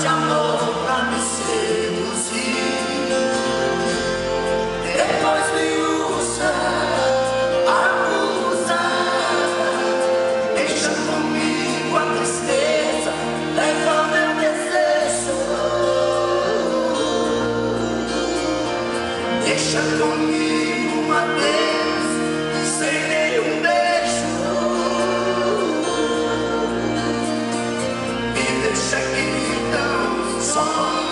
de amor pra me seduzir. Depois me usa, acusa, deixa comigo a tristeza, leva meu desejo. Deixa comigo uma vez, sem sol.